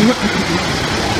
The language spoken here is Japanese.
いいですね。